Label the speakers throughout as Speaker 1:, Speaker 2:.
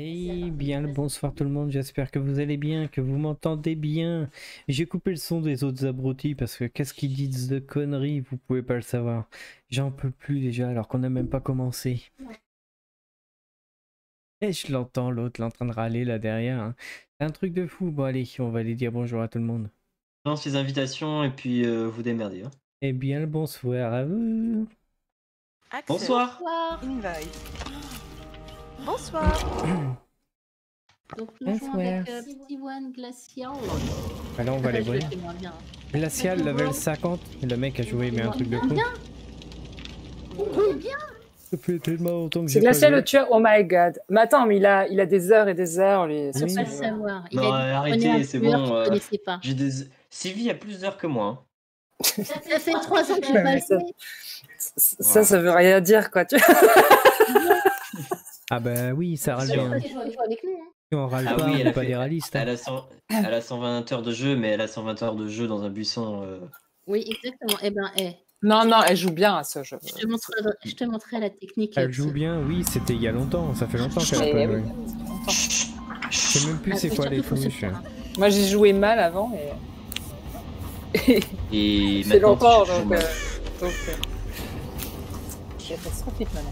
Speaker 1: Eh bien le bonsoir tout le monde, j'espère que vous allez bien, que vous m'entendez bien. J'ai coupé le son des autres abrutis parce que qu'est-ce qu'ils disent de conneries, vous pouvez pas le savoir. J'en peux plus déjà alors qu'on n'a même pas commencé. Et je l'entends l'autre, en train de râler là derrière. hein. C'est un truc de fou. Bon allez, on va aller dire bonjour à tout le monde.
Speaker 2: lance les invitations et puis euh, vous démerdez. hein.
Speaker 1: Eh bien le bonsoir à vous.
Speaker 3: Axel.
Speaker 2: Bonsoir.
Speaker 4: Bonsoir.
Speaker 3: Invite. Bonsoir.
Speaker 4: Donc nous jouons avec euh, Petit One Glacial.
Speaker 1: Ah là on va les
Speaker 4: Je
Speaker 1: voir.
Speaker 4: bien.
Speaker 1: Glacial level 50. Le mec a joué mais un truc de fou.
Speaker 4: Oh, bien.
Speaker 1: Ça fait tellement longtemps que
Speaker 5: C'est
Speaker 1: j'ai pas
Speaker 5: Glacial le tueur, oh my god. Mais attends, mais il a, il a des heures et des heures. Lui, sur
Speaker 1: Oui.
Speaker 4: Pas le savoir. Il
Speaker 2: Non,
Speaker 4: a dit
Speaker 2: arrêtez, c'est bon, euh. J'ai des. Sylvie a plus d'heures que moi. hein.
Speaker 4: Ça fait trois ans que joué.
Speaker 5: Ça, ça veut rien dire, quoi. Tu...
Speaker 1: Ah bah oui, ça râle
Speaker 4: Je
Speaker 1: bien.
Speaker 4: joue avec nous. hein.
Speaker 1: Si on râle
Speaker 2: Ah
Speaker 1: pas,
Speaker 2: oui, elle
Speaker 1: n'est
Speaker 2: a
Speaker 1: pas
Speaker 2: fait-
Speaker 1: des réalistes. hein.
Speaker 2: Elle a, 100 elle a 120 heures de jeu, mais elle a 120 heures de jeu dans un buisson. euh,
Speaker 4: Oui, exactement. Eh ben, eh,
Speaker 5: Non, non, elle joue bien à ce jeu.
Speaker 4: je, te montrerai, je te montrerai la technique.
Speaker 1: Elle joue bien, oui, c'était il y a longtemps. Ça fait longtemps qu'elle a
Speaker 5: Eh
Speaker 1: pas
Speaker 5: oui,
Speaker 1: joué. Je sais même plus
Speaker 4: Ah,
Speaker 1: c'est quoi les.
Speaker 5: Moi, j'ai joué mal avant. Et...
Speaker 2: Et
Speaker 5: C'est longtemps, donc.
Speaker 2: mal.
Speaker 5: euh, donc euh, Je suis catastrophique maintenant.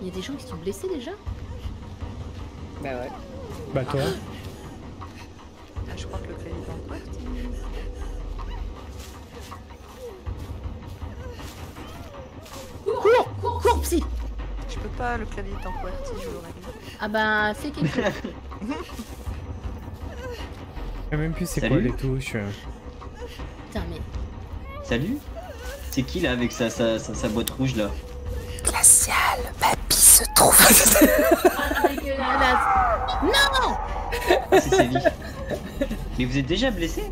Speaker 4: Il y a des gens qui sont blessés déjà
Speaker 5: Bah ouais.
Speaker 1: Bah toi
Speaker 3: Ah, je crois que le clavier est en boîte.
Speaker 4: Cours Cours Cours, psy
Speaker 3: Je peux pas, le clavier est en QWERTY, je l'aurais.
Speaker 4: Ah bah, fais quelque chose.
Speaker 1: Je même plus c'est quoi les touches.
Speaker 4: Putain, mais...
Speaker 2: Salut C'est qui là avec sa, sa, sa, sa boîte rouge là?
Speaker 5: Glacial, se trouve.
Speaker 4: Ah, dégueulasse.
Speaker 2: Ah, C'est. Mais vous êtes déjà blessé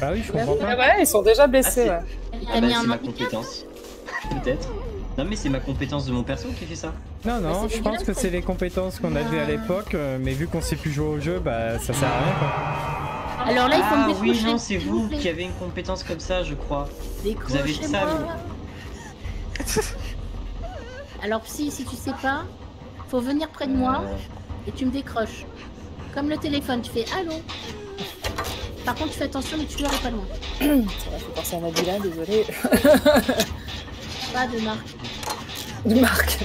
Speaker 1: Bah oui, je comprends
Speaker 5: Ah
Speaker 1: pas.
Speaker 5: ouais, ils sont déjà blessés.
Speaker 2: Ah,
Speaker 5: ouais.
Speaker 2: Ah bah c'est ma compétence. Peut-être. Non mais c'est ma compétence de mon perso qui fait ça.
Speaker 1: Non, non,
Speaker 4: Bah,
Speaker 1: je pense que c'est les compétences qu'on avait à l'époque, euh, mais vu qu'on sait plus jouer au jeu, bah ça sert à rien quoi.
Speaker 4: Alors là, il faut
Speaker 2: ah
Speaker 4: me
Speaker 2: oui, non, c'est vous qui avez une compétence comme ça, je crois.
Speaker 4: Décrochez-moi.
Speaker 2: avez dit ça,
Speaker 4: Alors psy, si tu sais pas, faut venir près de moi et tu me décroches. Comme le téléphone, tu fais allô. Par contre, tu fais attention, le tueur est pas loin.
Speaker 5: Ça m'a fait penser à Nabila, désolé.
Speaker 4: Pas de marque.
Speaker 5: Du Marc.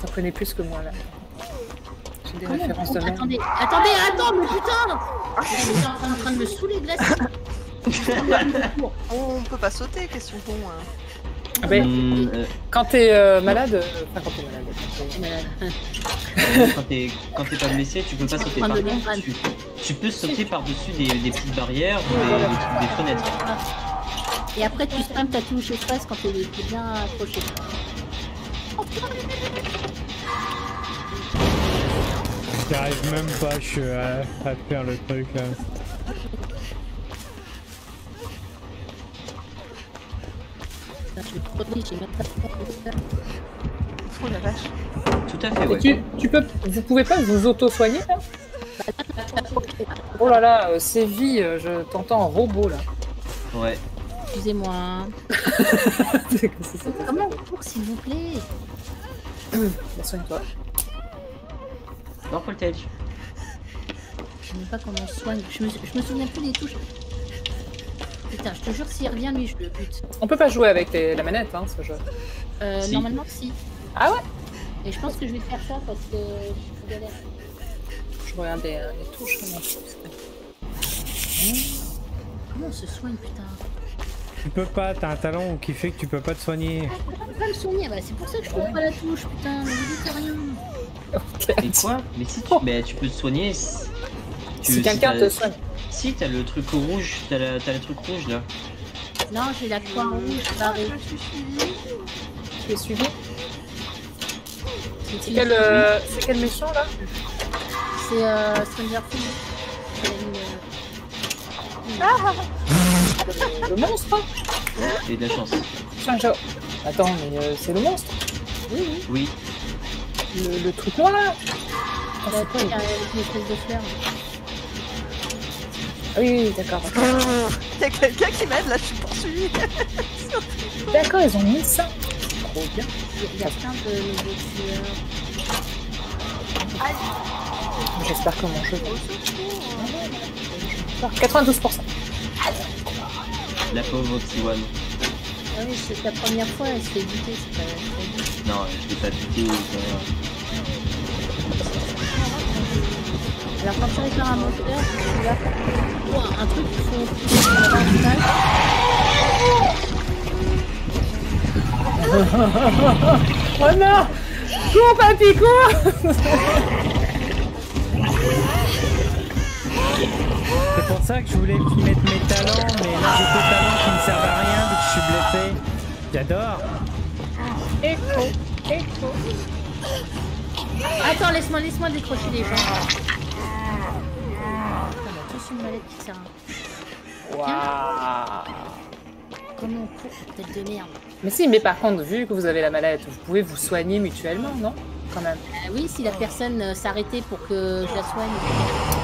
Speaker 5: T'en connais plus que moi là. J'ai des
Speaker 4: Comment
Speaker 5: références de.
Speaker 4: Attendez, attendez, attends, mais putain Il est en train de me saouler, glace.
Speaker 3: On peut pas sauter, question con. hein.
Speaker 5: Ah ben,
Speaker 2: hum, euh,
Speaker 5: quand t'es euh, malade, euh, enfin quand t'es malade, quand t'es-
Speaker 2: quand t'es pas blessé, tu peux pas sauter. Par contre, tu, tu peux sauter par-dessus des, des petites barrières ou des, des, trucs- des fenêtres.
Speaker 4: Et après, tu spams ta touche espace quand t'es bien accroché.
Speaker 1: J'arrive même pas je suis à, à faire le truc là.
Speaker 4: Protège, j'ai même pas de
Speaker 3: Oh la vache.
Speaker 2: Tout à fait, ouais.
Speaker 5: tu, tu peux, vous pouvez pas vous auto-soigner là? Oh là là, euh, Séville, euh, je t'entends en robot là.
Speaker 2: Ouais.
Speaker 4: Excusez-moi. Comment on court, s'il vous plaît?
Speaker 5: Bah, Soigne-toi.
Speaker 2: Non, voltage.
Speaker 4: Je sais même pas comment on soigne. Je me, je me souviens plus des touches. Putain, je te jure, s'il revient, lui, je le bute.
Speaker 5: On peut pas jouer avec les- la manette, hein, ce jeu.
Speaker 4: Euh,
Speaker 2: Si.
Speaker 4: Normalement, si.
Speaker 5: Ah ouais
Speaker 4: Et je pense que je vais faire ça parce que je galère.
Speaker 5: Je regarde les, euh, les touches. comment je-
Speaker 4: Comment on se soigne, putain
Speaker 1: Tu peux pas, t'as un talent qui fait que tu peux pas te soigner.
Speaker 4: Je peux pas me soigner, bah, c'est pour ça que je trouve pas la touche, putain. Mais dites rien.
Speaker 2: Mais quoi? Mais si tu, mais tu peux te soigner. Si, tu-
Speaker 5: Si quelqu'un te soigne.
Speaker 2: Si, t'as le truc rouge, t'as la- t'as le truc rouge là.
Speaker 4: Non, j'ai la croix rouge barrée.
Speaker 3: Je suis suivie.
Speaker 5: Tu es suivi
Speaker 4: C'est
Speaker 5: C'est quel, euh, c'est quel méchant là?
Speaker 4: C'est euh, Stranger Things. Elle a mis, euh,
Speaker 5: Le monstre
Speaker 2: J'ai de la chance.
Speaker 5: Attends, mais euh, c'est le monstre
Speaker 4: Oui, oui.
Speaker 2: Oui.
Speaker 5: le, le truc noir là Ah,
Speaker 4: a
Speaker 5: c'est quoi,
Speaker 4: pris
Speaker 5: le-
Speaker 4: avec une espèce de fleur.
Speaker 5: Ah Oui, oui, d'accord.
Speaker 3: Il y a quelqu'un qui m'aide là, je suis poursuivie.
Speaker 5: D'accord, ils ont mis ça. Trop bien.
Speaker 4: Il y a plein de.
Speaker 5: J'espère que mon jeu. 92%.
Speaker 2: La pauvre Oxyone.
Speaker 4: Ah oui, c'est la première fois, elle se fait buter, c'est pas
Speaker 2: Non, je l'ai pas buté.
Speaker 4: Alors quand tu répares un moteur, tu vas Ouah, un truc un stage.
Speaker 5: Oh non Cours, papy, cours
Speaker 1: C'est pour ça que je voulais mettre mes talents, mais là j'ai des talents qui ne servent à rien vu que je suis blessé. J'adore.
Speaker 5: Écho, écho.
Speaker 4: Attends, laisse-moi laisse-moi décrocher les gens. Tous une mallette qui sert à...
Speaker 5: Waouh
Speaker 4: Comment on court, tête de merde
Speaker 5: Mais si, mais par contre, vu que vous avez la mallette, vous pouvez vous soigner mutuellement, non? Quand même.
Speaker 4: Ah oui, si la personne euh, s'arrêtait pour que je la soigne.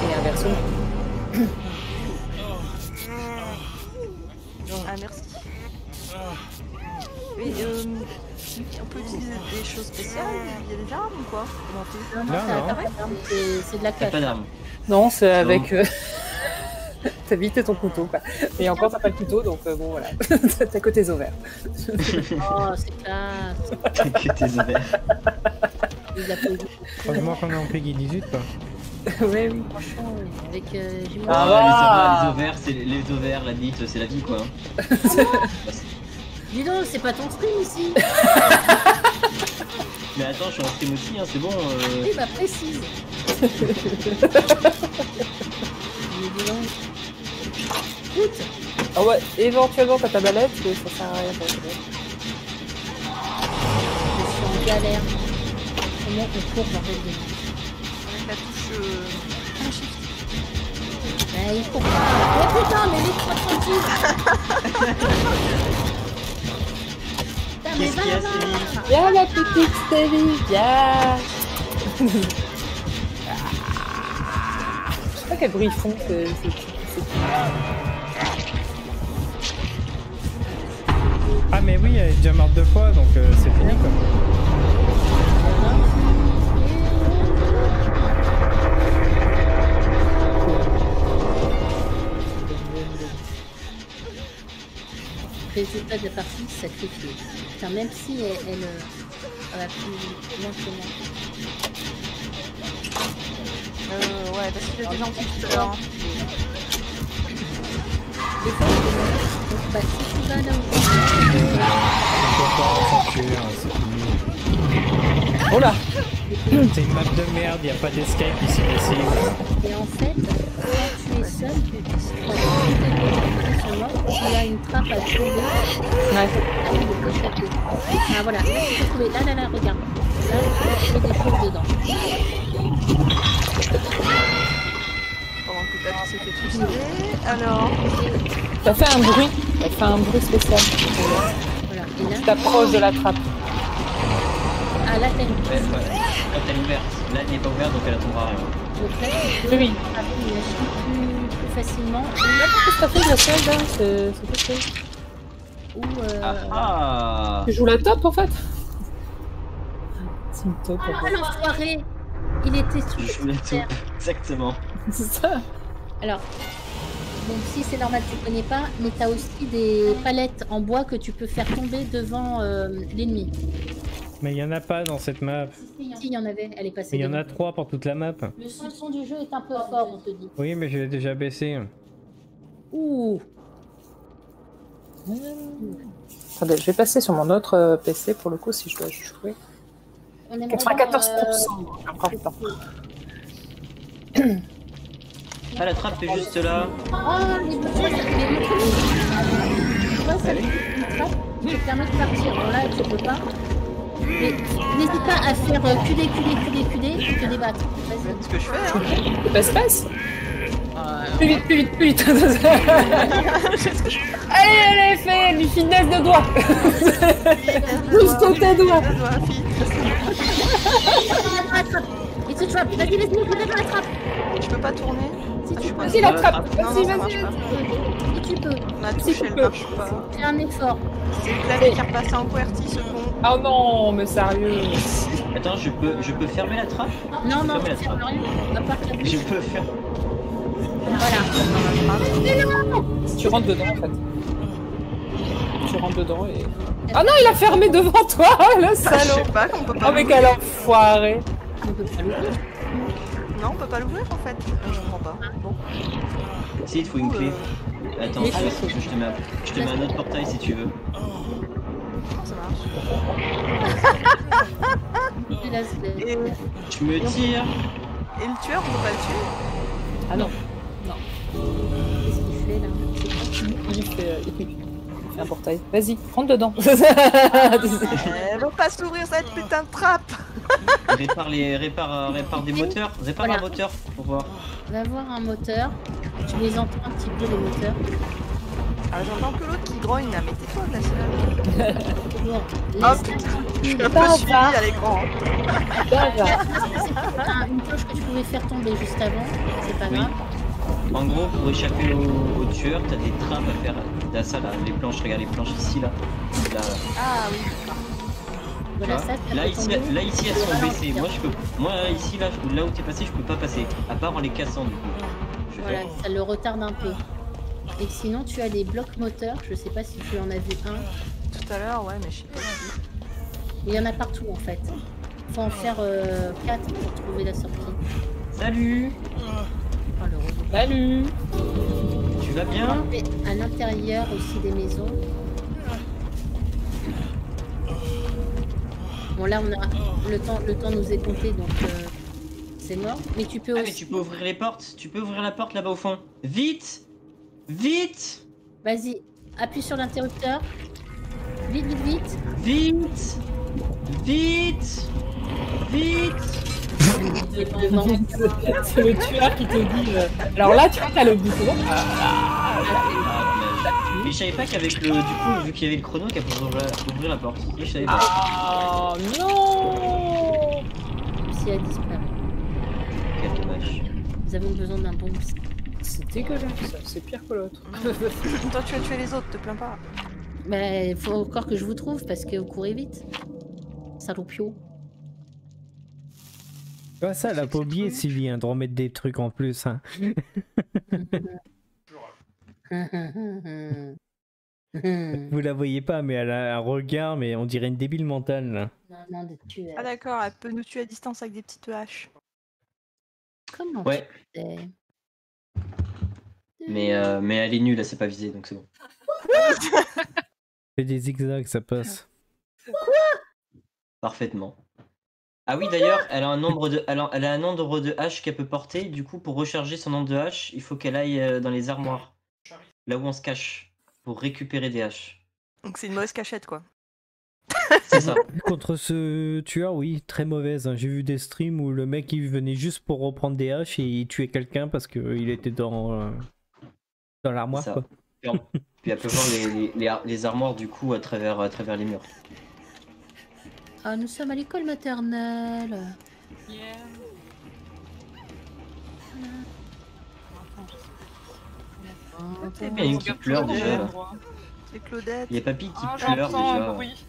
Speaker 5: Et inversement.
Speaker 3: Ah, merci. Mais euh, on peut utiliser des choses spéciales Il y a des armes ou quoi?
Speaker 4: Non, non,
Speaker 1: Non,
Speaker 4: c'est- de la cache.
Speaker 2: pas d'arme.
Speaker 5: Non, c'est avec. Euh, T'as vite ton couteau, quoi. Et encore, t'as pas le couteau, donc euh, bon, voilà. t'as que tes ovaires.
Speaker 4: Oh, c'est classe.
Speaker 2: que tes ovaires.
Speaker 1: Heureusement qu'on est en Peggy 18 quoi.
Speaker 5: oui, oui.
Speaker 4: Franchement, oui, avec euh, j'ai
Speaker 2: Ah,
Speaker 5: Ah,
Speaker 2: les
Speaker 5: va.
Speaker 2: ovaires, les ovaires, c'est les ovaires, la bite, c'est la vie quoi.
Speaker 4: Dis donc, c'est pas ton stream ici.
Speaker 2: Mais attends, je suis en stream aussi, hein, c'est bon. euh,
Speaker 4: Oui, bah précise.
Speaker 5: Ah ouais, éventuellement, t'as ta mallette, mais ça sert à rien le
Speaker 4: je suis en galère. Comment on court merde
Speaker 3: Avec la touche euh, shift.
Speaker 4: Bah, il court pas. Oh putain, mais laisse-moi tranquille. Putain, mais va là-bas.
Speaker 5: Viens, la petite Stevie, viens Je sais pas quel bruit ils font, c'est...
Speaker 1: Ah mais oui, elle est déjà morte deux fois donc euh, c'est fini quoi.
Speaker 4: Résultat de la partie sacrifiée. Putain, même si elle, elle, euh, elle va plus loin que moi.
Speaker 3: Euh, ouais, parce qu'il y a des gens tout à
Speaker 5: Oh là
Speaker 1: C'est une map de merde, y a pas d'escape ici possible.
Speaker 4: Et en fait, quand tu es seul, tu seulement, tu as une trappe à trouver.
Speaker 5: Ouais.
Speaker 4: Ah. Ah voilà, trouver. Là, là, là, regarde. Là, tu peux trouver des choses dedans.
Speaker 3: Que se fait trucider. Alors,
Speaker 5: Ça fait un bruit, ça fait un bruit spécial.
Speaker 4: Voilà. Et là,
Speaker 5: Tu t'approches de la trappe.
Speaker 4: ah là, t'as une
Speaker 2: Ouais, ouais. Quand elle est ouverte. Là, elle n'est pas ouverte donc elle attendra rien.
Speaker 4: Donc là, tu peux
Speaker 5: Oui,
Speaker 4: une machine plus, plus facilement.
Speaker 5: Qu'est-ce que t'as fait, Rachel, là C'est c'est quoi ça
Speaker 4: Ou, euh,
Speaker 2: Ah ah
Speaker 5: Tu joues la top, en fait C'est une top, en
Speaker 4: Ah,
Speaker 5: fait.
Speaker 4: l'enfoiré Il était sous
Speaker 2: Je joue la tout. Exactement.
Speaker 5: C'est ça
Speaker 4: Alors, donc si c'est normal, tu connais pas, mais t'as aussi des palettes en bois que tu peux faire tomber devant euh, l'ennemi.
Speaker 1: Mais y en a pas dans cette map.
Speaker 4: Si, il y en avait, elle est passée.
Speaker 1: Il y en a trois pour toute la map.
Speaker 4: Le son, le son du jeu est un peu fort, on te dit.
Speaker 1: Oui, mais je l'ai déjà baissé.
Speaker 4: Ouh
Speaker 5: Attendez, je vais passer sur mon autre euh, PC pour le coup si je dois jouer.
Speaker 4: On aimerait
Speaker 5: 94%.
Speaker 4: bien,
Speaker 5: J'ai encore le temps.
Speaker 2: Ah, la trappe est juste là.
Speaker 4: euh, Ah, mais pourquoi Tu vois, ça trappe te permet de partir. Bon, là, tu peux pas. N'hésite pas à faire euh, QD, QD, QD, QD et te débattre. Vas-y.
Speaker 3: ce que je fais. Hein.
Speaker 5: Passe-passe Plus vite, plus vite, plus vite Allez, allez, fais du finesse de doigts Pousse ton tes doigts
Speaker 3: Je dois, fille.
Speaker 4: Attrape, attrape. It's a trap. Vas-y, laisse-moi, je la trappe.
Speaker 3: Je peux pas tourner.
Speaker 4: Si tu peux.
Speaker 5: Vas-y, l'attrape. Vas-y, vas-y.
Speaker 4: Si tu peux.
Speaker 3: On a
Speaker 5: Si
Speaker 3: touché, elle
Speaker 5: peux.
Speaker 3: marche pas.
Speaker 4: Fais un effort.
Speaker 3: C'est le clavier qui est repassé en QWERTY, ce con.
Speaker 5: Oh non, mais sérieux.
Speaker 2: Attends, je peux, je peux fermer la trappe?
Speaker 4: Non, non, fermes
Speaker 2: trappe.
Speaker 4: rien. À part que
Speaker 2: Je peux faire.
Speaker 4: Voilà.
Speaker 5: Tu rentres dedans en fait. Tu rentres dedans et. Ah non, il a fermé devant toi, le
Speaker 3: Ah, je
Speaker 5: salaud.
Speaker 3: sais pas qu'on peut pas
Speaker 5: Oh mais quel enfoiré.
Speaker 4: On peut pas l'ouvrir.
Speaker 3: Non, on peut pas l'ouvrir en fait.
Speaker 2: Si, il te faut une clé. Attends, je, je te mets, un- je te mets un autre portail si tu veux.
Speaker 3: Ça marche
Speaker 4: Et
Speaker 3: Et, et
Speaker 2: Tu me tires
Speaker 3: le tueur, on peut pas le tuer
Speaker 5: Ah non.
Speaker 4: Qu'est-ce qu'il fait là
Speaker 5: Il fait, euh, il fait un portail. Vas-y, rentre dedans.
Speaker 3: Elle va pas s'ouvrir cette putain de trappe
Speaker 2: Répare les, répare, euh, répare des moteurs. Répare
Speaker 4: Voilà.
Speaker 2: un moteur pour voir.
Speaker 4: On va voir un moteur. Tu les entends un petit peu les moteurs.
Speaker 3: Ah, j'entends que l'autre qui grogne là, mais tais-toi de la celle-là.
Speaker 4: Bon,
Speaker 3: Ah, je suis un peu suivi à l'écran. hein.
Speaker 4: Une cloche que tu pouvais faire tomber juste avant. C'est pas
Speaker 2: Oui.
Speaker 4: grave.
Speaker 2: En gros, pour échapper au, au tueur, t'as des trappes à faire. T'as ça là, les planches, regarde les planches ici là. Là,
Speaker 3: Ah oui.
Speaker 2: Là, ici, là, ici, elles sont
Speaker 4: ralentir.
Speaker 2: baissées. Moi, je peux. Moi, ici, là, là où t'es passé, je peux pas passer. À part en les cassant du coup. Je
Speaker 4: Voilà,
Speaker 2: fais.
Speaker 4: ça le retarde un peu. Et sinon, tu as des blocs moteurs. Je sais pas si tu en as vu un.
Speaker 3: Tout à l'heure, ouais, mais je sais pas.
Speaker 4: Il y en a partout en fait. Faut en faire 4 pour trouver la sortie.
Speaker 2: Salut
Speaker 4: Oh, le relou.
Speaker 5: Salut.
Speaker 2: Tu vas bien?
Speaker 4: À l'intérieur aussi des maisons. Bon là on a le temps, le temps nous est compté donc euh, c'est mort. Mais tu peux
Speaker 2: Ah, mais
Speaker 4: aussi.
Speaker 2: tu peux ouvrir les portes. Tu peux ouvrir la porte là-bas au fond. Vite Vite
Speaker 4: Vas-y, appuie sur l'interrupteur. Vite, vite, vite.
Speaker 2: Vite Vite Vite.
Speaker 5: C'est le tueur qui te dit. euh, Alors là, tu vois, t'as le bouton.
Speaker 2: Ah, mais... mais je savais pas qu'avec le. Du coup, vu qu'il y avait le chrono, qu'elle pouvait ouvrir la, ouvrir la porte. Et je savais pas.
Speaker 5: Oh non
Speaker 4: Si elle disparaît.
Speaker 2: Quel dommage.
Speaker 4: Nous avons besoin d'un bon.
Speaker 5: C'est dégueulasse, ça. c'est pire que l'autre.
Speaker 3: Toi, tu as tué les autres, te plains pas.
Speaker 4: Mais il faut encore que je vous trouve parce que vous courez vite. Salopio.
Speaker 1: Pas ça, elle a pas oublié, Sylvie, hein, de remettre des trucs en plus. hein. Vous la voyez pas, mais elle a un regard, mais on dirait une débile mentale. là.
Speaker 4: non, de tuer.
Speaker 3: Ah d'accord, elle peut nous tuer à distance avec des petites haches.
Speaker 4: Comment
Speaker 2: Ouais,
Speaker 4: tu fais?
Speaker 2: Mais, euh, mais elle est nulle, elle s'est pas visée, donc c'est bon.
Speaker 1: Fais des zigzags, ça passe.
Speaker 2: Parfaitement. Ah oui, d'ailleurs, elle a un nombre de, elle a, elle a un nombre de haches qu'elle peut porter. Du coup, pour recharger son nombre de haches, il faut qu'elle aille euh, dans les armoires, là où on se cache, pour récupérer des haches.
Speaker 3: Donc c'est une mauvaise cachette quoi.
Speaker 2: C'est ça.
Speaker 1: Contre ce tueur, oui, très mauvaise. hein. J'ai vu des streams où le mec il venait juste pour reprendre des haches et il tuait quelqu'un parce qu'il était dans, euh, dans l'armoire. Quoi.
Speaker 2: Puis elle peut voir les, les, les ar- les armoires du coup à travers, à travers les murs.
Speaker 4: Ah, nous sommes à l'école maternelle.
Speaker 2: Il y a une qui pleure déjà là.
Speaker 3: C'est Claudette.
Speaker 2: Il y a Papy qui
Speaker 6: Ah,
Speaker 2: pleure
Speaker 6: j'entends un
Speaker 2: déjà.
Speaker 6: bruit.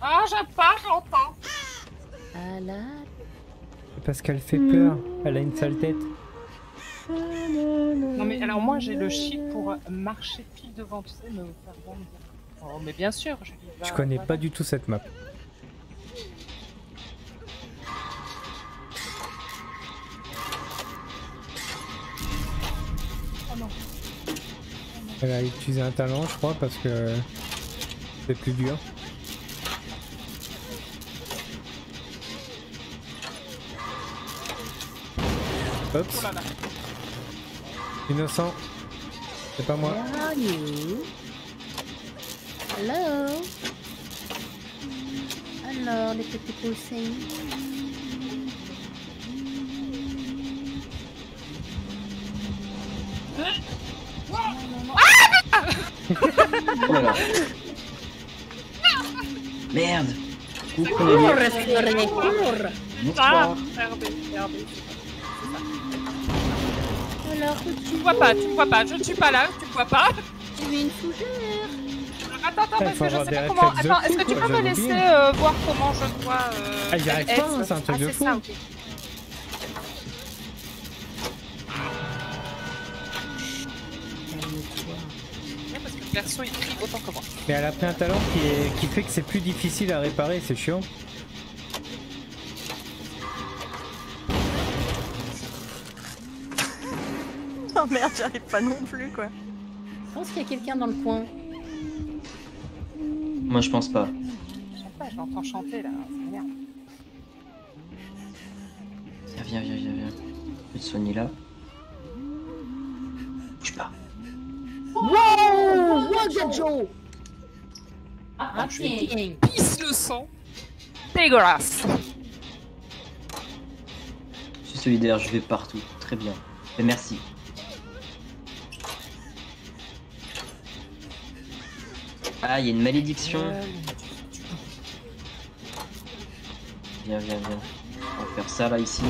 Speaker 6: Ah, j'entends, j'entends.
Speaker 4: Ah là.
Speaker 1: Parce qu'elle fait peur, elle a une sale tête.
Speaker 6: Non, mais alors moi, j'ai le chic pour marcher pile devant, tu sais, me faire bondir. Oh, mais bien sûr, je dis.
Speaker 1: Je
Speaker 6: va-
Speaker 1: connais pas du tout cette map. Elle a utilisé un talent, je crois, parce que c'est plus dur. Innocent. C'est pas moi.
Speaker 4: Hello? Alors, les petits poussins.
Speaker 2: Oh là là. Merde Coucou.
Speaker 4: Cours, Cornelia, cours!
Speaker 6: Ah.
Speaker 4: Alors,
Speaker 6: Tu me vois pas, tu me vois pas, je ne suis pas là, tu me vois pas.
Speaker 4: tu mets une fougère.
Speaker 6: Attends, attends, parce que je sais pas comment. Attends, est-ce que tu peux me laisser euh, voir comment je dois. Euh,
Speaker 1: Ah, j'y arrive pas, c'est un truc
Speaker 6: Ah,
Speaker 1: de fou.
Speaker 6: ça, ok. Ouais, parce que le perso il crie autant que moi.
Speaker 1: Mais elle a pris un talent qui, est- qui fait que c'est plus difficile à réparer, c'est chiant.
Speaker 3: Oh merde, j'arrive pas non plus quoi.
Speaker 4: Je pense qu'il y a quelqu'un dans le coin.
Speaker 2: Moi, je pense pas.
Speaker 6: Je sais pas, je l'entends chanter là, ça m'énerve.
Speaker 2: Viens, viens, viens, viens, viens. Je vais te soigner là.
Speaker 4: Wow, Joe Ah,
Speaker 6: je
Speaker 4: tiens.
Speaker 6: Pisse le sang Dégueulasse
Speaker 2: Je suis solidaire, je vais partout. Très bien. Et merci. Ah, il y a une malédiction. Viens, viens, viens. On va faire ça là, ici.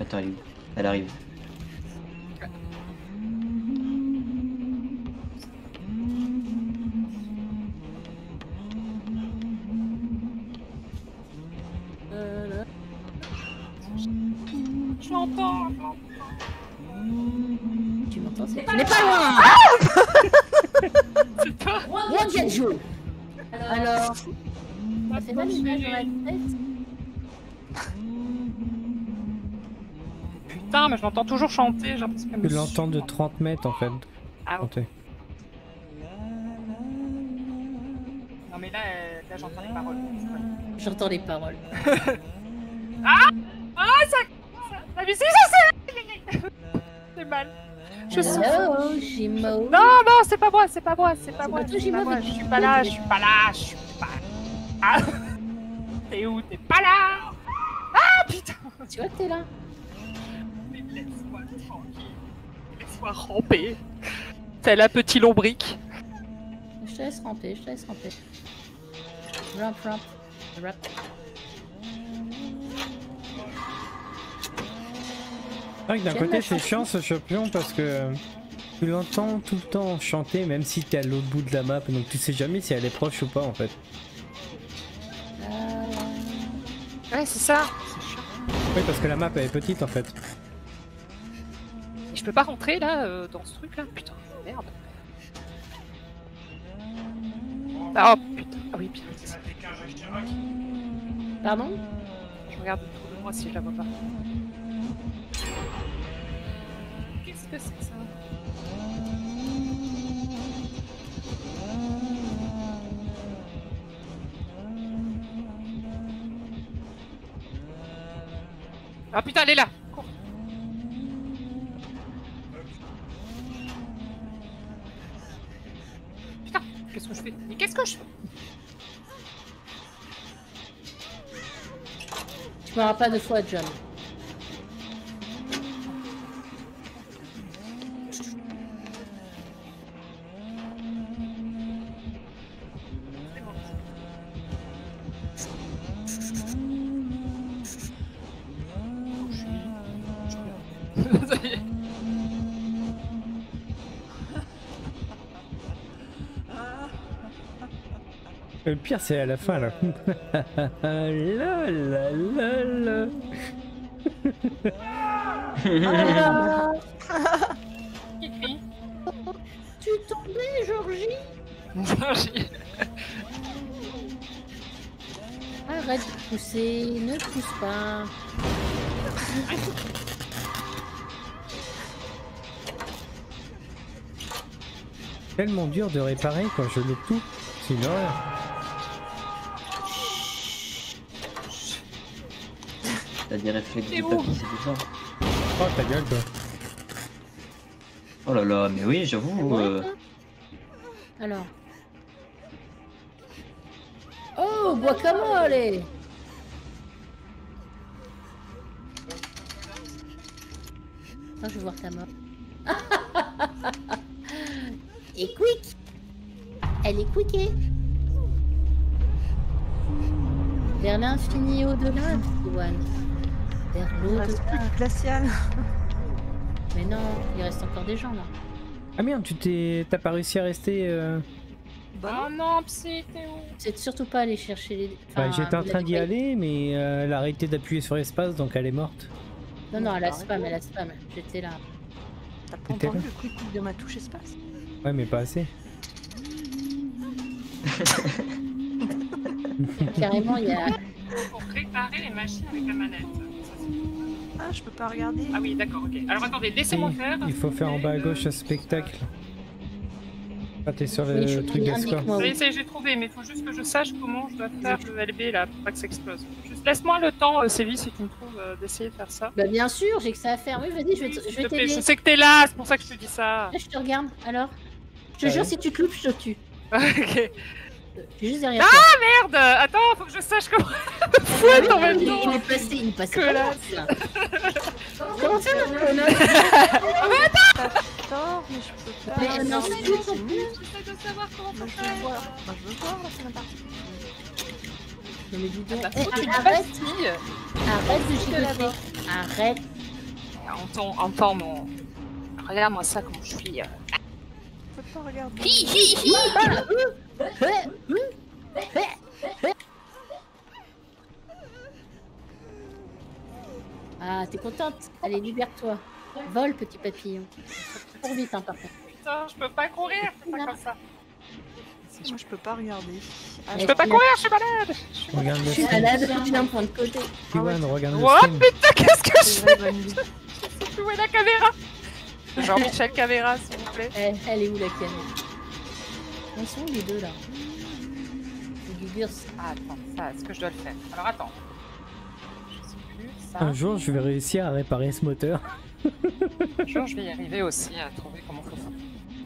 Speaker 2: Attends, elle est où? Elle arrive.
Speaker 4: Tu m'entends c'est- Tu n'es pas loin
Speaker 6: C'est pas...
Speaker 4: Joe Alors,
Speaker 6: pas
Speaker 4: ça fait mal dans la tête
Speaker 6: Putain, mais je l'entends toujours chanter, j'ai l'impression qu'elle me
Speaker 1: Tu l'entends de 30 mètres en fait.
Speaker 6: Ah, ok.
Speaker 1: Chanter.
Speaker 6: Non mais là, là j'entends les paroles. pas-
Speaker 4: J'entends les paroles.
Speaker 6: Ah, ça... La ça c'est... C'est mal. Je.
Speaker 4: Hello, Jimo.
Speaker 6: Non, non, c'est pas moi, c'est pas moi, c'est pas moi,
Speaker 4: pas toi,
Speaker 6: c'est
Speaker 4: Jimo,
Speaker 6: pas moi,
Speaker 4: mais
Speaker 6: je suis pas là, je suis pas là, je suis pas... Ah T'es où? T'es pas là Ah putain
Speaker 4: Tu vois que t'es là
Speaker 6: Mais Laisse-moi tranquille. Laisse-moi ramper. Tel un petit lombric.
Speaker 4: Je te laisse ramper, je te laisse ramper. Ramp, ramp, ramp.
Speaker 1: Vrai que d'un côté c'est chiant ce champion parce que euh, tu l'entends tout le temps chanter même si t'es à l'autre bout de la map donc tu sais jamais si elle est proche ou pas en fait.
Speaker 4: Euh,
Speaker 6: Ouais, c'est ça.
Speaker 1: Oui parce que la map elle est petite en fait.
Speaker 6: Je peux pas rentrer là, euh, dans ce truc là Putain, merde. Ah oh, putain, ah oui, ça.
Speaker 4: Pardon?
Speaker 6: Je regarde autour de moi si je la vois pas. Ah putain, elle est là Cours. Putain, qu'est-ce que je fais? Mais qu'est-ce que je fais?
Speaker 4: Tu m'auras pas deux fois, John.
Speaker 1: Le pire c'est à la fin là. la la la la.
Speaker 4: Ah, tu es tombée, Georgie
Speaker 6: J'ai-
Speaker 4: Arrête de pousser, ne pousse pas.
Speaker 1: Tellement dur de réparer quand je loupe tout. C'est une horreur.
Speaker 2: T'as des réflexes de papy, c'est tout ça.
Speaker 1: Oh ta gueule toi.
Speaker 2: Oh là là, mais oui, j'avoue. Euh,
Speaker 4: Alors. Oh, guacamole Attends, je vais voir ta mort. Et quick Elle est quickée Vers l'infini au-delà, Iwan. Vers
Speaker 3: Il reste plus
Speaker 4: l'au-delà.
Speaker 3: de glacial.
Speaker 4: Mais non, il reste encore des gens là.
Speaker 1: Ah merde, tu t'es, t'as pas réussi à rester. euh,
Speaker 6: Oh non, psy, t'es où?
Speaker 4: C'est surtout pas aller chercher les.
Speaker 1: bah,
Speaker 4: enfin,
Speaker 1: J'étais en train d'y aller, mais euh, elle a arrêté d'appuyer sur l'espace, donc elle est morte.
Speaker 4: Non, non, elle a
Speaker 3: Arrête.
Speaker 4: spam, elle a spam. J'étais là.
Speaker 3: T'as pas entendu le quick de ma touche espace?
Speaker 1: Ouais, mais pas assez.
Speaker 4: Carrément, il y a.
Speaker 6: Pour réparer les machines avec la manette.
Speaker 3: Ah, je peux pas regarder.
Speaker 6: Ah oui, d'accord, ok. Alors attendez, laissez-moi faire.
Speaker 1: Il faut faire en bas à gauche à spectacle. Ah, t'es sur le
Speaker 4: Oui,
Speaker 1: truc d'escorte.
Speaker 4: indique-moi.
Speaker 6: Oui, ça y est, j'ai trouvé, mais il faut juste que je sache comment je dois faire le LB là pour pas que ça explose. Laisse-moi le temps, euh, Sévi, si tu me trouves, euh, d'essayer de faire ça.
Speaker 4: Bah, bien sûr, j'ai que ça à faire. Oui, vas-y, je vais te- je vais t'aider.
Speaker 6: je sais que t'es là, c'est pour ça que je te dis ça.
Speaker 4: Là, je te regarde. Alors Je te jure, si tu te loupes, je te tue.
Speaker 6: ok.
Speaker 4: Juste derrière toi.
Speaker 6: Merde Attends, faut que je sache comment. fouette en même
Speaker 4: il,
Speaker 6: temps.
Speaker 4: il est passé, il est passé. Comment ça, mon connasse
Speaker 3: Tort, mais je peux pas.
Speaker 4: Mais non,
Speaker 3: regarder,
Speaker 4: c'est tout.
Speaker 6: J'essaie de savoir comment
Speaker 3: Moi, je veux voir. Moi, je veux voir la partie.
Speaker 4: Non, mais dis donc. Eh,
Speaker 6: faut
Speaker 4: arrête, arrête de. Arrête.
Speaker 6: Entends, entends mon. Regarde-moi ça, comment je suis. euh.
Speaker 3: Je peux pas regarder.
Speaker 4: Hi, hi, hi. Ouais, ouais, ouais. Ah, t'es contente? Allez, libère-toi. Vole, petit papillon. Cours vite, hein, par contre.
Speaker 6: Putain, je peux pas courir, c'est pas comme ça.
Speaker 3: Moi, je peux pas regarder. Ah,
Speaker 6: Je peux pas courir, je suis malade.
Speaker 1: Regarde le
Speaker 4: Je suis malade, je suis un point de côté.
Speaker 1: Kiwan, regarde le
Speaker 6: What?
Speaker 1: stream.
Speaker 6: Putain, qu'est-ce que je fais? Où est la caméra Jean-Michel Caméra, s'il vous plaît.
Speaker 4: Elle, elle est où la caméra? Ils sont où les deux là.
Speaker 6: Ah, attends, ça, est-ce que je dois le faire Alors attends. Je sais plus, ça.
Speaker 1: Un jour, je vais réussir à réparer ce moteur.
Speaker 6: Un jour, je vais y arriver aussi à trouver comment faut faire.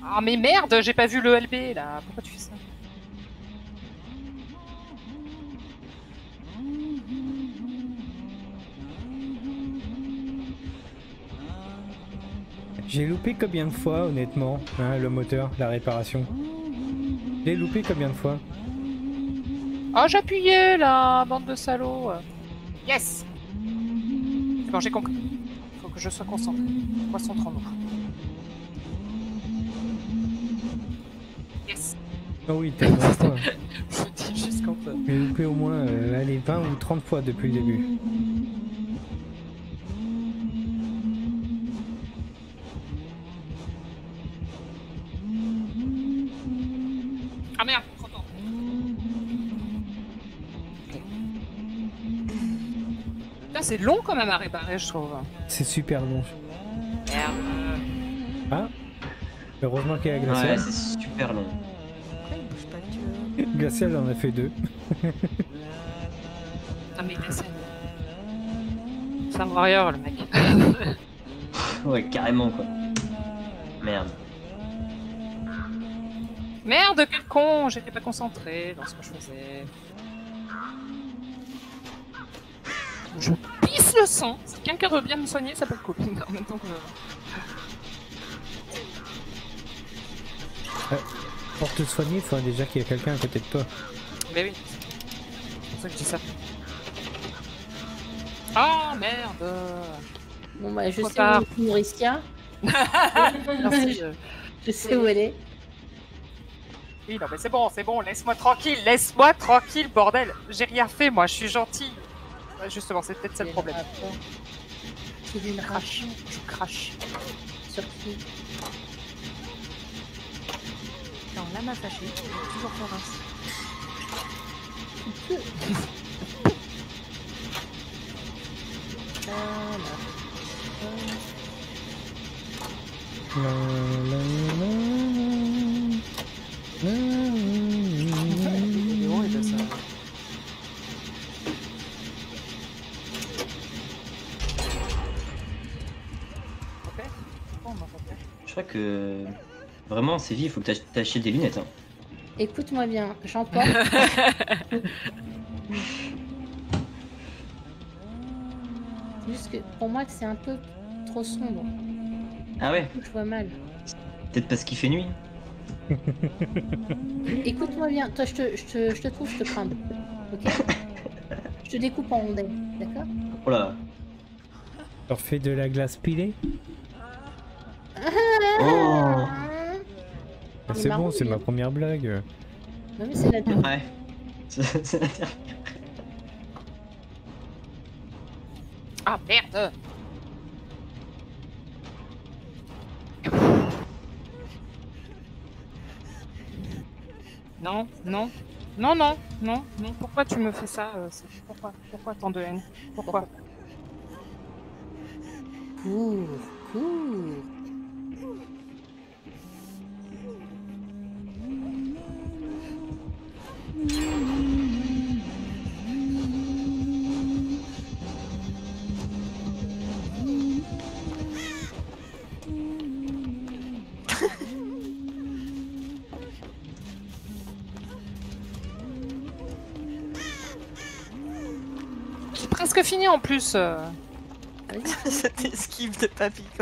Speaker 6: Ah, mais merde, j'ai pas vu le LB là. Pourquoi tu fais ça
Speaker 1: J'ai loupé combien de fois, honnêtement, hein, le moteur, la réparation? J'ai loupé combien de fois
Speaker 6: Oh, j'appuyais là, bande de salauds. Yes C'est bon, j'ai compris. Faut que je sois concentré. Concentrons-nous. Yes
Speaker 1: Oh oui, fois.
Speaker 6: Je dis juste quand. euh,
Speaker 1: J'ai loupé au moins, euh, allez, 20 ou 30 fois depuis le début.
Speaker 6: C'est long quand même à réparer, je trouve.
Speaker 1: C'est super long.
Speaker 6: Merde.
Speaker 1: Ah Heureusement qu'il y a
Speaker 2: Ouais,
Speaker 1: Glacial.
Speaker 2: c'est super long.
Speaker 3: Pourquoi il bouge pas le tuyau
Speaker 1: Glacial en a fait deux.
Speaker 6: Ah mais c'est... C'est un warrior le mec.
Speaker 2: Ouais, carrément quoi. Merde.
Speaker 6: Merde, quel con J'étais pas concentré dans ce que je faisais. Je pisse le sang Si quelqu'un veut bien me soigner, ça peut être cool. En même temps que...
Speaker 1: Pour te soigner, il faudrait déjà qu'il y ait quelqu'un à côté de toi.
Speaker 6: Mais oui. C'est pour ça que je dis ça. Ah merde
Speaker 4: Bon, bah, je
Speaker 6: Trop
Speaker 4: sais
Speaker 6: tard.
Speaker 4: où est Mauricia.
Speaker 6: Merci. euh.
Speaker 4: Je sais où elle est.
Speaker 6: Oui, non mais c'est bon, c'est bon, laisse-moi tranquille, laisse-moi tranquille, bordel J'ai rien fait, moi, je suis gentil Ouais, Justement, c'est peut-être ça le problème.
Speaker 4: C'est une
Speaker 6: Crash, je crache.
Speaker 4: sur qui
Speaker 3: Non, là, m'a fâché. Je vais toujours faire ainsi.
Speaker 1: La, la, la, la, la,
Speaker 2: Je crois que vraiment, c'est vie, il faut que t'ach- t'achètes des lunettes. Hein.
Speaker 4: Écoute-moi bien, j'emporte. C'est Juste que pour moi, c'est un peu trop sombre.
Speaker 2: Ah ouais,
Speaker 4: Je vois mal.
Speaker 2: peut-être parce qu'il fait nuit.
Speaker 4: Écoute-moi bien. Toi, je te, je te, je te trouve, je te crame. Ok? Je te découpe en rondelles, d'accord?
Speaker 2: Oh là.
Speaker 1: Tu refais de la glace pilée
Speaker 2: Oh.
Speaker 1: Ah,
Speaker 4: Il est
Speaker 1: C'est bon, c'est ma première blague.
Speaker 4: Non mais c'est la dernière.
Speaker 2: Ouais. C'est la dernière.
Speaker 6: Ah merde Non, non, non, non, non, non. Pourquoi tu me fais ça euh, Pourquoi Pourquoi tant de haine? Pourquoi?
Speaker 4: Cours, cours.
Speaker 6: En plus. euh.
Speaker 3: Cette esquive de papy.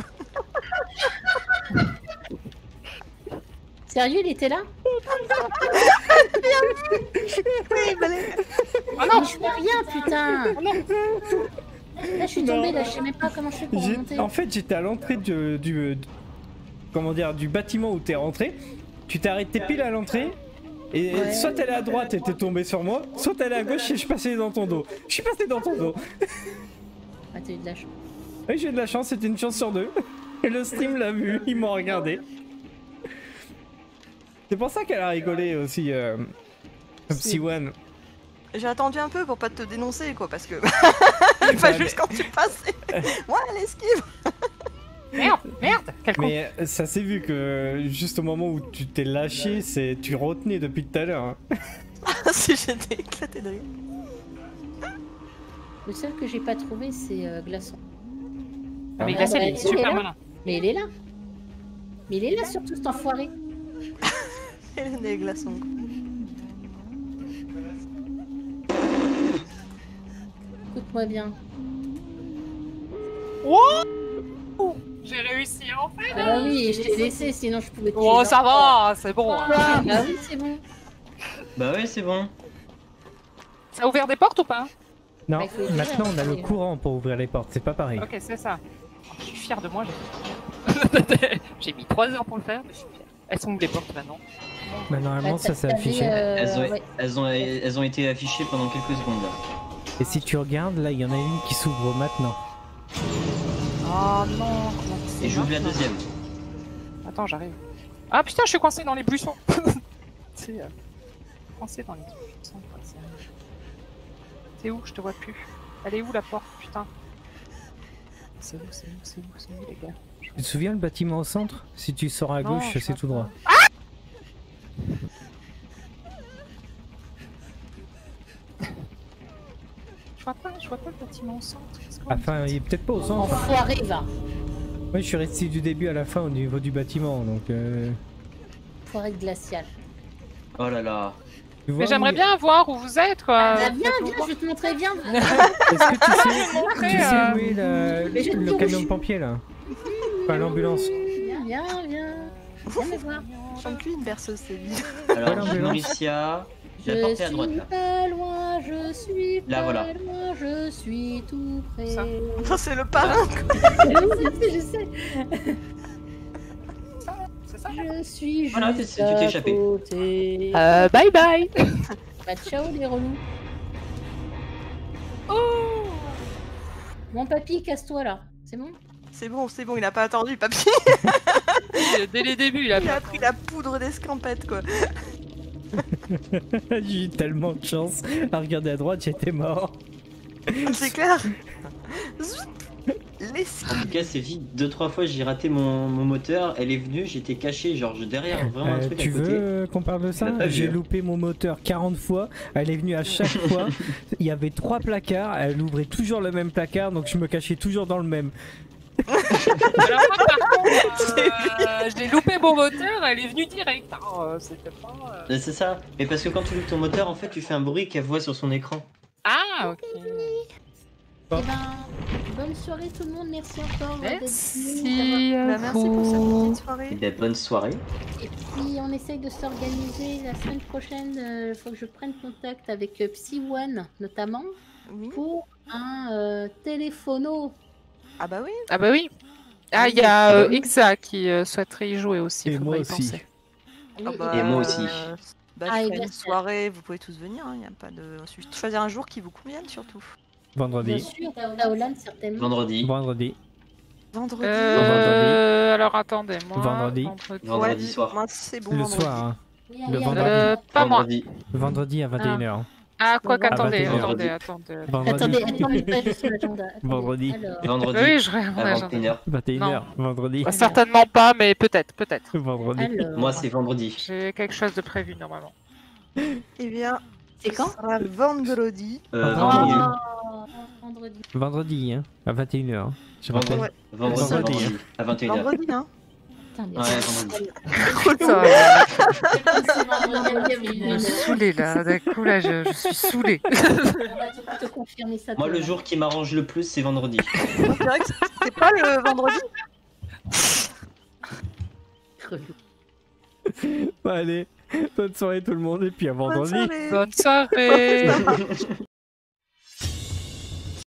Speaker 4: Sérieux, il était là
Speaker 3: Oui, balai.
Speaker 6: Ah
Speaker 4: Mais je fais rien, putain Là, je suis tombée, là, je sais même pas comment je fais pour
Speaker 1: J'ai-
Speaker 4: remonter.
Speaker 1: En fait, j'étais à l'entrée du, du- du- comment dire du bâtiment où t'es rentré. Tu t'es arrêté pile à l'entrée. Et
Speaker 4: Ouais.
Speaker 1: soit t'allais à droite et t'es tombé sur moi, soit t'allais à gauche et je suis passé dans ton dos. Je suis passé dans ton dos.
Speaker 4: Ah, t'as eu de la chance.
Speaker 1: Oui, j'ai eu de la chance, c'était une chance sur deux. Et le stream l'a vu, ils m'ont regardé. C'est pour ça qu'elle a rigolé aussi, euh, Psy One.
Speaker 3: J'ai attendu un peu pour pas te dénoncer, quoi, parce que. pas juste quand tu passais. Moi, l'esquive.
Speaker 6: Merde, merde Quel con
Speaker 1: Mais euh, ça s'est vu que juste au moment où tu t'es lâché, c'est tu retenais depuis tout à l'heure.
Speaker 3: si j'étais éclaté de rire.
Speaker 4: Le seul que j'ai pas trouvé, c'est euh, Glaçon.
Speaker 6: Ah, mais
Speaker 4: Ah,
Speaker 6: Glacial,
Speaker 4: bah,
Speaker 6: il est
Speaker 4: il est
Speaker 6: super malin.
Speaker 4: Mais il est là Mais il est là, surtout, cet enfoiré
Speaker 3: Et les glaçons. quoi.
Speaker 4: Écoute-moi bien.
Speaker 6: J'ai réussi en fait
Speaker 4: Ah bah oui, je t'ai laissé, sinon je pouvais te.
Speaker 6: Oh, ça va, c'est bon. hein.
Speaker 4: Ah, bah oui, c'est bon.
Speaker 2: Bah ouais, c'est bon.
Speaker 6: Ça a ouvert des portes ou pas?
Speaker 1: Non,
Speaker 4: Bah,
Speaker 1: maintenant on a le
Speaker 4: oui.
Speaker 1: courant pour ouvrir les portes, c'est pas pareil.
Speaker 6: Ok, c'est ça. Je suis fière de moi. J'ai j'ai mis 3 heures pour le faire, mais je suis fière. Elles sont où les portes maintenant?
Speaker 1: Bah, normalement
Speaker 4: Bah,
Speaker 1: ça s'est affiché.
Speaker 4: euh,
Speaker 2: Elles ont,
Speaker 4: ouais.
Speaker 2: elles, ont, elles ont été affichées pendant quelques secondes là.
Speaker 1: Et si tu regardes, là il y en a une qui s'ouvre maintenant.
Speaker 6: Oh non, comment c'est
Speaker 2: Et j'ouvre la deuxième.
Speaker 6: Attends, j'arrive. Ah putain, je suis coincé dans les buissons. C'est euh, coincé dans les buissons. c'est- T'es où? Je te vois plus. Elle est où la porte? Putain. C'est où C'est où C'est où C'est où les gars?
Speaker 1: Tu te souviens le bâtiment au centre? Si tu sors à
Speaker 6: Non,
Speaker 1: gauche, c'est tout droit.
Speaker 6: Je vois pas, je vois pas le bâtiment au centre. Qu'on-
Speaker 1: Enfin, il est peut-être pas au centre.
Speaker 4: Enfoiré, va.
Speaker 1: Moi je suis resté du début à la fin au niveau du bâtiment, donc. Euh,
Speaker 4: Enfoiré glacial.
Speaker 2: Oh là là.
Speaker 1: tu vois
Speaker 6: Mais j'aimerais bien voir où vous êtes quoi.
Speaker 4: Ah, viens, viens, je vais te montrer, viens.
Speaker 1: Est-ce que tu sais,
Speaker 6: montrer,
Speaker 1: tu sais
Speaker 6: euh,
Speaker 1: où est la- le camion de pompier là Enfin l'ambulance.
Speaker 4: Viens, viens, viens. Viens me voir.
Speaker 3: Chante lui une berceuse, c'est lui.
Speaker 2: Alors. Mauricia.
Speaker 4: Je
Speaker 2: La porte est à droite
Speaker 4: suis
Speaker 2: là.
Speaker 4: pas loin, je suis
Speaker 2: Là,
Speaker 4: pas
Speaker 2: voilà.
Speaker 4: loin, je suis tout près.
Speaker 6: Ça.
Speaker 3: Non, c'est le parrain.
Speaker 4: je sais, je sais.
Speaker 6: C'est ça
Speaker 4: Je suis
Speaker 2: Voilà, t'es-
Speaker 4: juste
Speaker 2: tu t'es
Speaker 4: à
Speaker 2: échappé.
Speaker 4: côté.
Speaker 6: Euh, bye bye.
Speaker 4: Bah ciao les relous.
Speaker 6: Oh.
Speaker 4: Mon papy, casse-toi là. C'est bon?
Speaker 3: C'est bon, c'est bon, il a pas attendu, papy.
Speaker 6: Dès les débuts, il a
Speaker 3: Il a pris la poudre d'escampette, quoi.
Speaker 1: J'ai eu tellement de chance à regarder à droite, j'étais mort.
Speaker 3: C'est clair.
Speaker 2: En tout cas, c'est vite. Deux, trois fois, j'ai raté mon, mon moteur. Elle est venue, j'étais caché, genre derrière vraiment un
Speaker 1: Euh,
Speaker 2: truc
Speaker 1: tu
Speaker 2: à côté.
Speaker 1: veux euh, qu'on parle de ça J'ai
Speaker 2: hein.
Speaker 1: loupé mon moteur 40 fois, elle est venue à chaque fois. Il y avait trois placards, elle ouvrait toujours le même placard, donc je me cachais toujours dans le même.
Speaker 6: Alors moi, par contre, euh, j'ai loupé mon moteur, elle est venue direct. hein, euh, C'était pas. euh,
Speaker 2: Mais C'est ça. Mais parce que quand tu loupes ton moteur, en fait, tu fais un bruit qu'elle voit sur son écran.
Speaker 6: Ah, ok.
Speaker 1: Bon.
Speaker 4: Eh ben, bonne soirée tout le monde, merci encore. d'être
Speaker 6: Merci.
Speaker 3: Bah, merci pour cette petite soirée.
Speaker 2: Et ben, bonne soirée.
Speaker 4: Et puis on essaye de s'organiser la semaine prochaine. Il faut que je prenne contact avec euh, Psy One notamment.
Speaker 3: Oui.
Speaker 4: pour un euh, téléphono.
Speaker 3: Ah bah oui.
Speaker 6: Ah bah oui. Ah, il y a euh, Ixa qui euh, souhaiterait y jouer aussi.
Speaker 1: Et
Speaker 6: faudra
Speaker 1: moi
Speaker 6: y
Speaker 1: aussi.
Speaker 6: penser.
Speaker 4: Oui,
Speaker 3: Ah bah,
Speaker 2: Et moi aussi.
Speaker 3: euh, Bah,
Speaker 4: Ah,
Speaker 3: je ferai une soirée, vous pouvez tous venir. Il y a pas de. Juste choisir un jour qui vous convienne surtout.
Speaker 4: Bien
Speaker 1: Vendredi.
Speaker 4: sûr, Daolan certainement.
Speaker 2: Vendredi.
Speaker 1: Vendredi.
Speaker 3: Vendredi.
Speaker 6: Euh, alors attendez, moi.
Speaker 1: Vendredi.
Speaker 2: Vendredi soir.
Speaker 3: Moi, c'est bon.
Speaker 1: Le
Speaker 3: vendredi.
Speaker 1: soir. hein.
Speaker 4: Oui,
Speaker 1: Le
Speaker 4: allez,
Speaker 1: vendredi.
Speaker 4: allez.
Speaker 6: Euh, pas moi.
Speaker 2: Vendredi.
Speaker 1: Vendredi à 21h.
Speaker 6: Ah, quoi
Speaker 4: Ah,
Speaker 6: qu'attendez,
Speaker 1: 21.
Speaker 6: attendez, attendez.
Speaker 1: Vendredi.
Speaker 4: Attendez, attendez, l'agenda. Attendez.
Speaker 1: Vendredi.
Speaker 4: Alors,
Speaker 2: Vendredi.
Speaker 6: Oui, je regarde mon
Speaker 2: À
Speaker 6: agenda.
Speaker 2: 21h.
Speaker 1: 21h. Vendredi.
Speaker 6: Bah, certainement pas, mais peut-être, peut-être.
Speaker 1: Vendredi.
Speaker 4: alors.
Speaker 2: Moi, c'est vendredi.
Speaker 6: J'ai quelque chose de prévu normalement.
Speaker 3: Eh bien,
Speaker 4: C'est quand
Speaker 3: ce sera vendredi.
Speaker 2: Euh,
Speaker 1: Ah.
Speaker 2: vendredi.
Speaker 4: Oh, Vendredi.
Speaker 1: Vendredi, hein. À 21h. Je
Speaker 2: Vendredi.
Speaker 1: rappelle.
Speaker 3: Ouais.
Speaker 2: Vendredi.
Speaker 1: Vendredi.
Speaker 2: vendredi. À 21h.
Speaker 3: Vendredi, hein.
Speaker 4: Putain,
Speaker 2: Ouais,
Speaker 6: me saoulez là, d'un coup là, je, je suis
Speaker 4: ça.
Speaker 2: Moi, le jour qui m'arrange le plus, c'est vendredi.
Speaker 3: C'est vrai que c'est pas le vendredi.
Speaker 4: Relou.
Speaker 1: Allez. Bonne soirée tout le monde et puis à
Speaker 3: Bonne
Speaker 1: vendredi.
Speaker 3: soirée.
Speaker 6: Bonne soirée